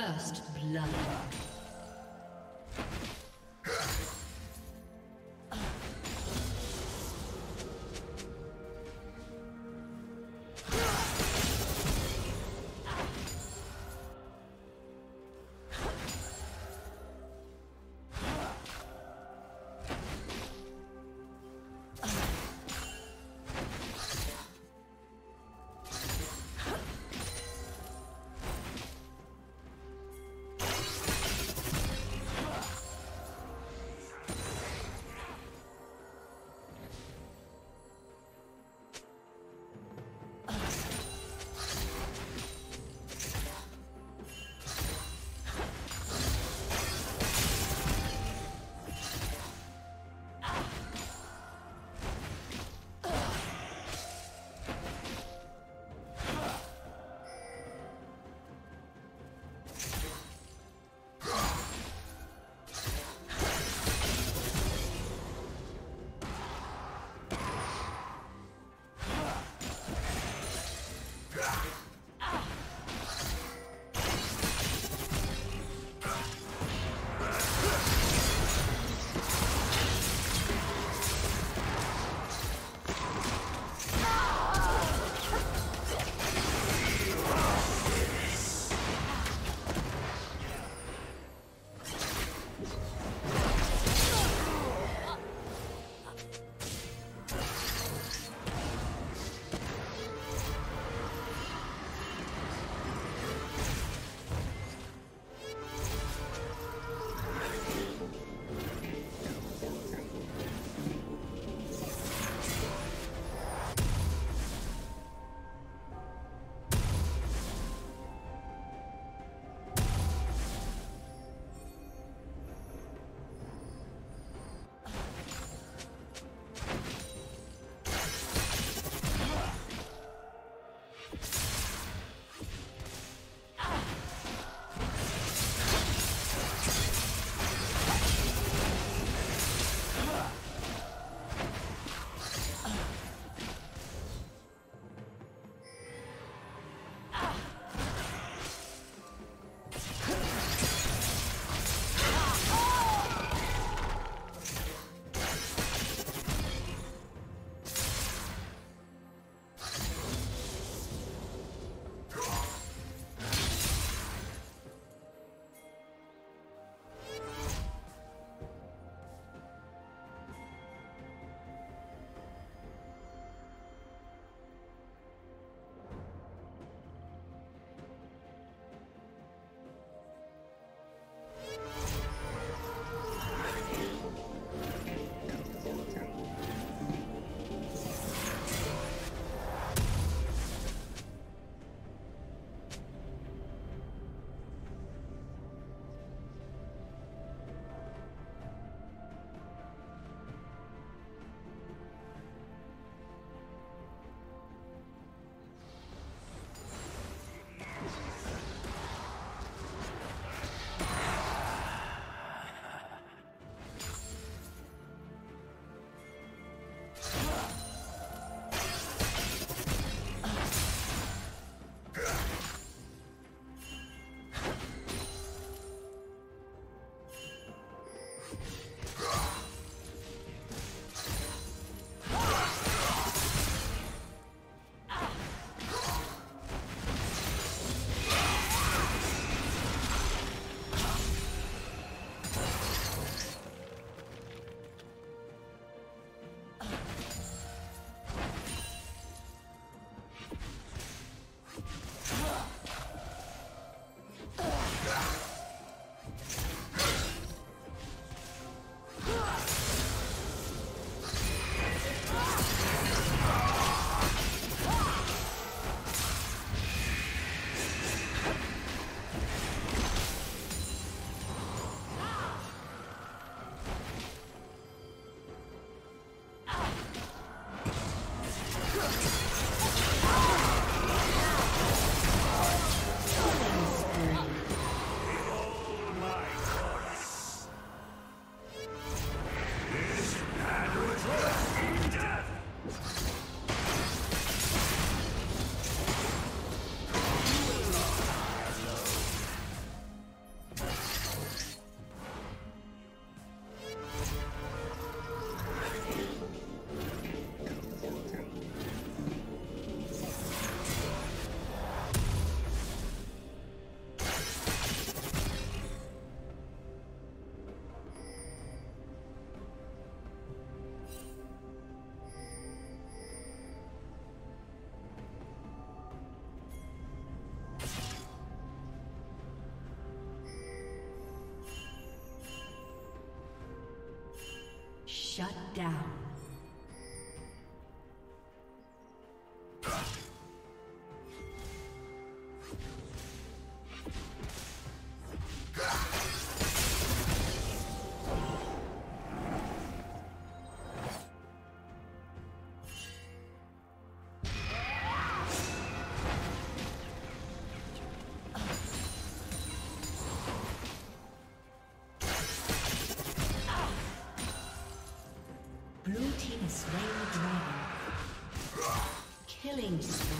First blood. Shut down. Killing spree.